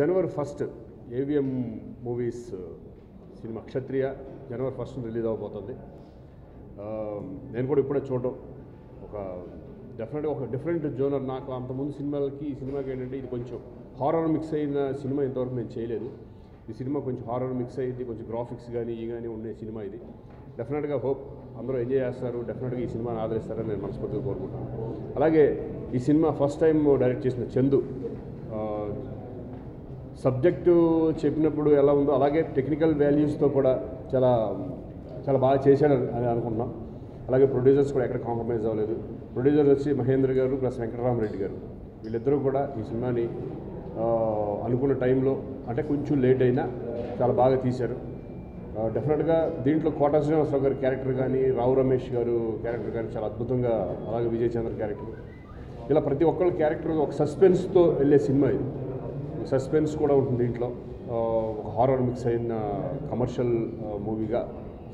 జనవరి first AVM movies cinema Kshatriya జనవరి first release అవబోతుంది. నేను కూడా ఇప్పుడే చూడడం. ఒక డెఫినెట్గా ఒక డిఫరెంట్ జోనర్ నాకు అంతకుముందు సినిమాలకి ఈ సినిమాకి ఏంటంటే ఇది కొంచెం హారర్ మిక్స్ అయిన సినిమా ఇంతవరకు నేను చేయలేదు. ఈ సినిమా కొంచెం హారర్ మిక్స్ అయ్యింది కొంచెం గ్రాఫిక్స్ కానీ ఈ కానీ ఉండే సినిమా ఇది. డెఫినెట్గా హోప్ అందరూ ఎంజాయ్ చేస్తారు. డెఫినెట్గా ఈ సినిమాని ఆదరిస్తారని నేను మనస్ఫూర్తిగా కోరుకుంటాను అలాగే ఈ సినిమా ఫస్ట్ టైం డైరెక్ట్ చేసిన చందు సబ్జెక్టు చెప్పినప్పుడు ఎలా ఉందో అలాగే టెక్నికల్ వాల్యూస్తో కూడా చాలా చాలా బాగా చేశాడు అని అనుకుంటున్నాం. అలాగే ప్రొడ్యూసర్స్ కూడా ఎక్కడ కాంప్రమైజ్ అవ్వలేదు. ప్రొడ్యూసర్ వచ్చి మహేంద్ర గారు ప్లస్ వెంకటరామరెడ్డి గారు. వీళ్ళిద్దరూ కూడా ఈ సినిమాని అనుకున్న టైంలో అంటే కొంచెం లేట్ అయినా చాలా బాగా తీశారు. డెఫినెట్గా దీంట్లో కోటా శ్రీనివాసరావు గారి క్యారెక్టర్ కానీ రావు రమేష్ గారు క్యారెక్టర్ కానీ చాలా అద్భుతంగా అలాగే విజయ్ చంద్ర క్యారెక్టర్. ఇలా ప్రతి ఒక్కళ్ళ క్యారెక్టర్ ఒక సస్పెన్స్తో వెళ్ళే సినిమా ఇది. సస్పెన్స్ కూడా ఉంటుంది దీంట్లో. ఒక హారర్ మిక్స్ అయిన కమర్షియల్ మూవీగా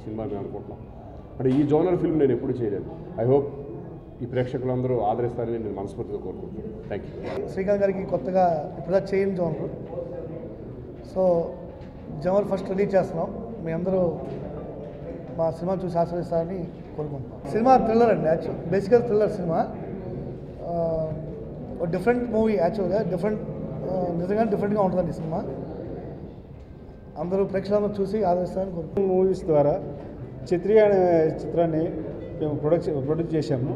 సినిమా మేము అనుకుంటున్నాం. అంటే ఈ జోనర్ ఫిల్మ్ నేను ఎప్పుడు చేయలేదు. ఐ హోప్ ఈ ప్రేక్షకులందరూ ఆదరిస్తారని నేను మనస్ఫూర్తిగా కోరుకుంటున్నాను. థ్యాంక్ యూ శ్రీకాంత్ గారికి కొత్తగా ఇప్పుడు చేయని genre so genre first release చేస్తున్నాం. మీ అందరూ మా సినిమా చూసి ఆస్వాదిస్తారని కోరుకుంటున్నాం. సినిమా థ్రిల్లర్ అండి యాక్చువల్ బేసికల్ థ్రిల్లర్ సినిమా. ఒక డిఫరెంట్ మూవీ యాక్చువల్గా డిఫరెంట్ నిజంగా డిఫరెంట్గా ఉంటుందండి ఈ సినిమా. అందరూ ప్రేక్షకులందరూ చూసి ఆదరిస్తారని కోరుకుంటున్నాం. మూవీస్ ద్వారా చిత్రీయ అనే చిత్రాన్ని మేము ప్రొడక్షన్ ప్రొడ్యూస్ చేశాము.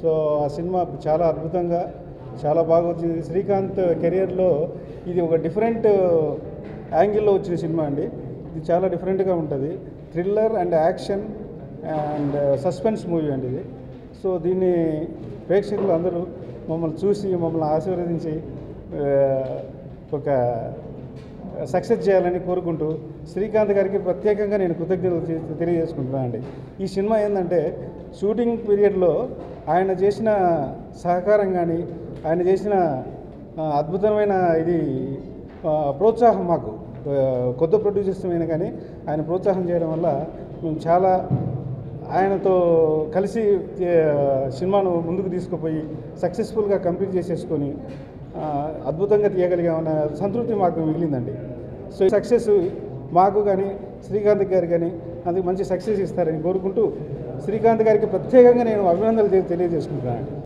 సో ఆ సినిమా చాలా అద్భుతంగా చాలా బాగా వచ్చింది. శ్రీకాంత్ కెరియర్లో ఇది ఒక డిఫరెంట్ యాంగిల్లో వచ్చిన సినిమా అండి. ఇది చాలా డిఫరెంట్గా ఉంటుంది. Thriller and action and suspense movie అండి ఇది. సో దీన్ని ప్రేక్షకులు అందరూ మమ్మల్ని చూసి మమ్మల్ని ఆశీర్వదించి ఒక సక్సెస్ చేయాలని కోరుకుంటూ శ్రీకాంత్ గారికి ప్రత్యేకంగా నేను కృతజ్ఞతలు తెలియజేసుకుంటున్నాను అండి ఈ సినిమా ఏంటంటే షూటింగ్ పీరియడ్లో ఆయన చేసిన సహకారం కానీ ఆయన చేసిన అద్భుతమైన ఇది ప్రోత్సాహం మాకు కొత్త ప్రొడ్యూసర్స్ అయినా కానీ ఆయన ప్రోత్సాహం చేయడం వల్ల మేము చాలా ఆయనతో కలిసి సినిమాను ముందుకు తీసుకుపోయి సక్సెస్ఫుల్గా కంప్లీట్ చేసేసుకొని అద్భుతంగా తీయగలిగామన్న సంతృప్తి మాకు మిగిలిందండి. సో ఈ సక్సెస్ మాకు కానీ శ్రీకాంత్ గారు కానీ అందుకు మంచి సక్సెస్ ఇస్తారని కోరుకుంటూ శ్రీకాంత్ గారికి ప్రత్యేకంగా నేను అభినందనలు తెలియజేసుకుంటున్నాను.